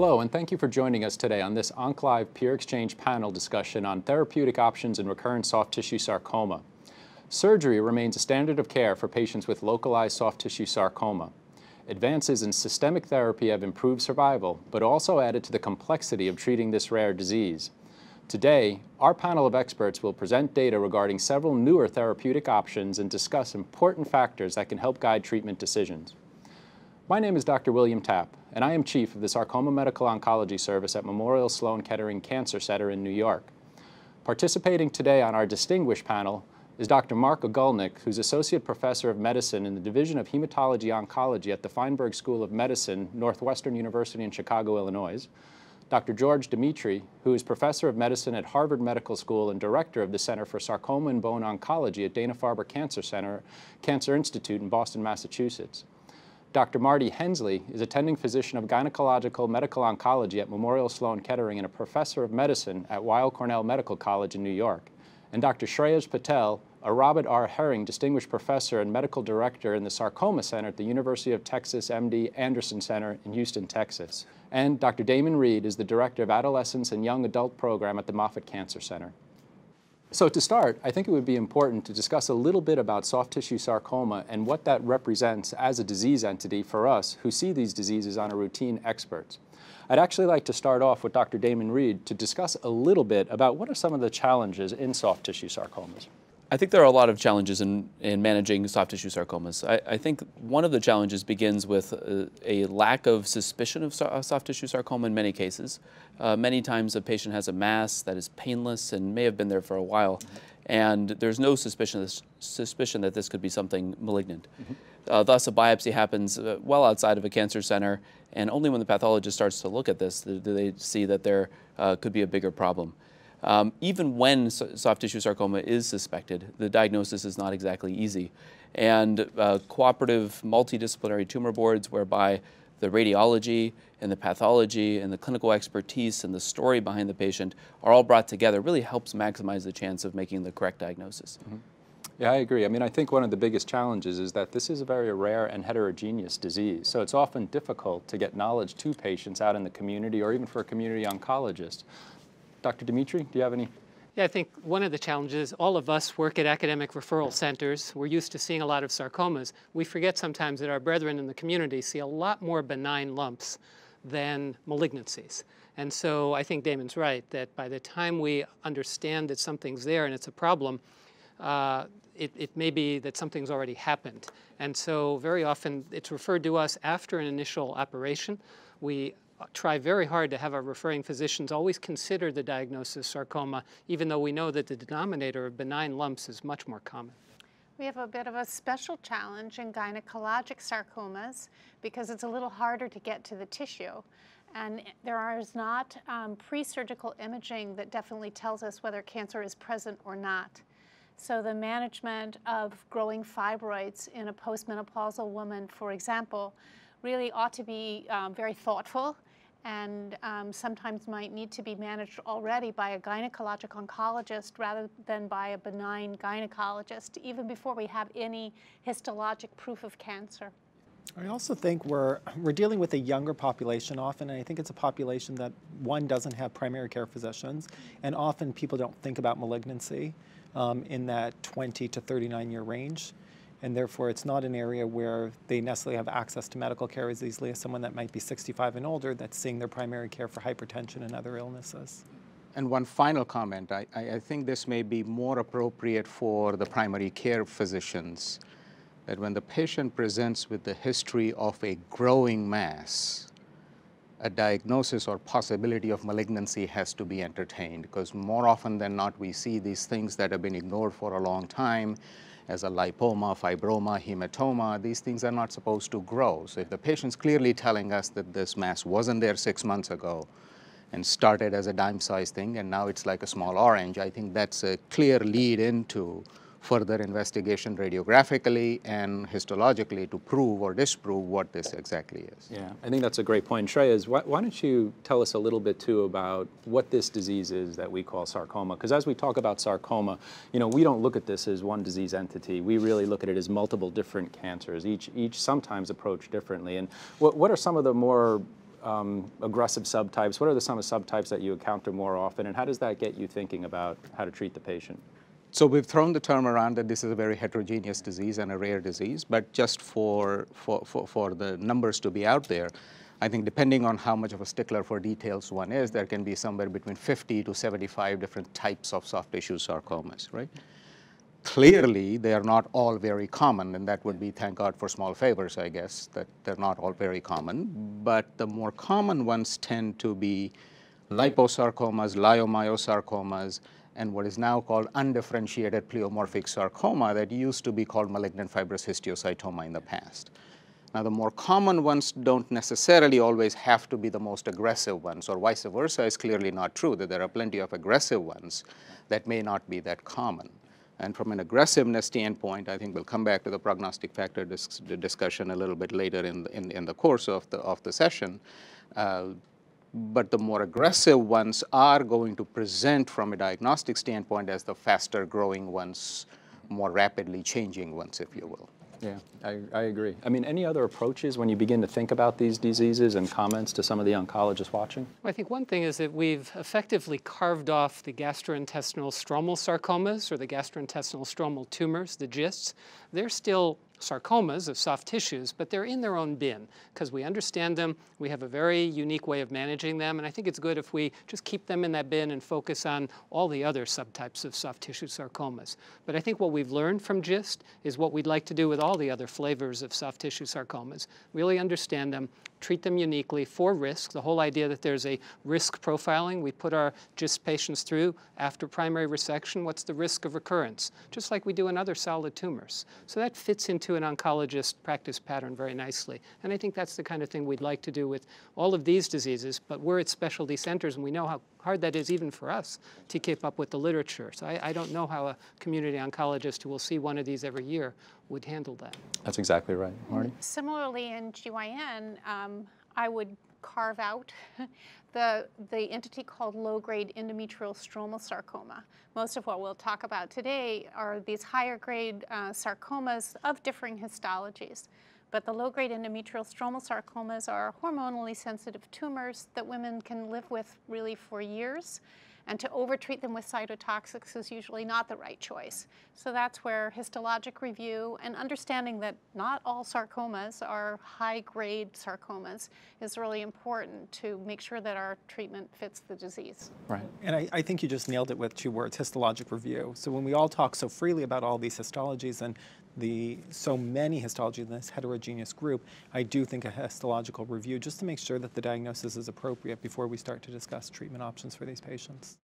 Hello, and thank you for joining us today on this OncLive Peer Exchange panel discussion on therapeutic options in recurrent soft tissue sarcoma. Surgery remains a standard of care for patients with localized soft tissue sarcoma. Advances in systemic therapy have improved survival, but also added to the complexity of treating this rare disease. Today, our panel of experts will present data regarding several newer therapeutic options and discuss important factors that can help guide treatment decisions. My name is Dr. William Tap, and I am Chief of the Sarcoma Medical Oncology Service at Memorial Sloan Kettering Cancer Center in New York. Participating today on our distinguished panel is Dr. Mark Agulnik, who's Associate Professor of Medicine in the Division of Hematology Oncology at the Feinberg School of Medicine, Northwestern University in Chicago, Illinois, Dr. George Demetri, who is professor of medicine at Harvard Medical School and director of the Center for Sarcoma and Bone Oncology at Dana-Farber Cancer Center, Cancer Institute in Boston, Massachusetts. Dr. Martee Hensley is attending physician of gynecological medical oncology at Memorial Sloan Kettering and a professor of medicine at Weill Cornell Medical College in New York. And Dr. Shreyas Patel, a Robert R. Herring Distinguished Professor and Medical Director in the Sarcoma Center at the University of Texas MD Anderson Center in Houston, Texas. And Dr. Damon Reed is the Director of Adolescents and Young Adult Program at the Moffitt Cancer Center. So to start, I think it would be important to discuss a little bit about soft tissue sarcoma and what that represents as a disease entity for us who see these diseases on a routine experts. I'd actually like to start off with Dr. Damon Reed to discuss a little bit about what are some of the challenges in soft tissue sarcomas. I think there are a lot of challenges in, in managing soft tissue sarcomas. I, I think one of the challenges begins with a, a lack of suspicion of so, soft tissue sarcoma in many cases. Uh, many times a patient has a mass that is painless and may have been there for a while, and there's no suspicion, suspicion that this could be something malignant. Mm -hmm. uh, thus, a biopsy happens uh, well outside of a cancer center, and only when the pathologist starts to look at this do they see that there uh, could be a bigger problem. Um, even when soft tissue sarcoma is suspected, the diagnosis is not exactly easy. And uh, cooperative multidisciplinary tumor boards whereby the radiology and the pathology and the clinical expertise and the story behind the patient are all brought together really helps maximize the chance of making the correct diagnosis. Mm -hmm. Yeah, I agree. I mean, I think one of the biggest challenges is that this is a very rare and heterogeneous disease. So it's often difficult to get knowledge to patients out in the community or even for a community oncologist. Dr. Demetri, do you have any? Yeah, I think one of the challenges, all of us work at academic referral centers. We're used to seeing a lot of sarcomas. We forget sometimes that our brethren in the community see a lot more benign lumps than malignancies. And so I think Damon's right, that by the time we understand that something's there and it's a problem, uh, it, it, may be that something's already happened. And so very often it's referred to us after an initial operation. We try very hard to have our referring physicians always consider the diagnosis sarcoma, even though we know that the denominator of benign lumps is much more common. We have a bit of a special challenge in gynecologic sarcomas because it's a little harder to get to the tissue. And there is not um, pre-surgical imaging that definitely tells us whether cancer is present or not. So the management of growing fibroids in a postmenopausal woman, for example, really ought to be um, very thoughtful and um, sometimes might need to be managed already by a gynecologic oncologist rather than by a benign gynecologist, even before we have any histologic proof of cancer. I also think we're, we're dealing with a younger population often, and I think it's a population that, one, doesn't have primary care physicians, and often people don't think about malignancy um, in that 20 to 39 year range and therefore it's not an area where they necessarily have access to medical care as easily as someone that might be 65 and older that's seeing their primary care for hypertension and other illnesses. And one final comment, I, I think this may be more appropriate for the primary care physicians, that when the patient presents with the history of a growing mass, a diagnosis or possibility of malignancy has to be entertained because more often than not we see these things that have been ignored for a long time as a lipoma, fibroma, hematoma, these things are not supposed to grow. So if the patient's clearly telling us that this mass wasn't there six months ago and started as a dime-sized thing and now it's like a small orange, I think that's a clear lead into further investigation radiographically and histologically to prove or disprove what this exactly is. Yeah, I think that's a great point. Shreyas, why, why don't you tell us a little bit too about what this disease is that we call sarcoma? Because as we talk about sarcoma, you know, we don't look at this as one disease entity. We really look at it as multiple different cancers, each, each sometimes approach differently. And what, what are some of the more um, aggressive subtypes? What are the some of the subtypes that you encounter more often, and how does that get you thinking about how to treat the patient? So we've thrown the term around that this is a very heterogeneous disease and a rare disease, but just for, for, for, for, the numbers to be out there, I think depending on how much of a stickler for details one is, there can be somewhere between 50 to 75 different types of soft tissue sarcomas, right? Clearly, they are not all very common, and that would be, thank God for small favors, I guess, that they're not all very common. But the more common ones tend to be liposarcomas, leiomyosarcomas, and what is now called undifferentiated pleomorphic sarcoma that used to be called malignant fibrous histiocytoma in the past. Now, the more common ones don't necessarily always have to be the most aggressive ones, or vice versa is clearly not true, that there are plenty of aggressive ones that may not be that common. And from an aggressiveness standpoint, I think we'll come back to the prognostic factor dis discussion a little bit later in the, in, in the course of the, of the session. Uh, but the more aggressive ones are going to present from a diagnostic standpoint as the faster growing ones, more rapidly changing ones, if you will. Yeah, I, I agree. I mean, any other approaches when you begin to think about these diseases and comments to some of the oncologists watching? Well, I think one thing is that we've effectively carved off the gastrointestinal stromal sarcomas or the gastrointestinal stromal tumors, the GISTs. They're still sarcomas of soft tissues, but they're in their own bin because we understand them. We have a very unique way of managing them, and I think it's good if we just keep them in that bin and focus on all the other subtypes of soft tissue sarcomas. But I think what we've learned from GIST is what we'd like to do with all the other flavors of soft tissue sarcomas. Really understand them, treat them uniquely for risk. The whole idea that there's a risk profiling we put our GIST patients through after primary resection. What's the risk of recurrence? Just like we do in other solid tumors. So that fits into an oncologist practice pattern very nicely. And I think that's the kind of thing we'd like to do with all of these diseases. But we're at specialty centers, and we know how hard that is even for us to keep up with the literature. So I, I don't know how a community oncologist who will see one of these every year would handle that. That's exactly right. Martee? Similarly, in GYN, um, I would carve out the, the entity called low-grade endometrial stromal sarcoma. Most of what we'll talk about today are these higher grade uh, sarcomas of differing histologies. But the low-grade endometrial stromal sarcomas are hormonally sensitive tumors that women can live with really for years. And to overtreat them with cytotoxics is usually not the right choice. So that's where histologic review and understanding that not all sarcomas are high-grade sarcomas is really important to make sure that our treatment fits the disease. Right. And I, I think you just nailed it with two words, histologic review. So when we all talk so freely about all these histologies and the so many histology in this heterogeneous group, I do think a histological review just to make sure that the diagnosis is appropriate before we start to discuss treatment options for these patients.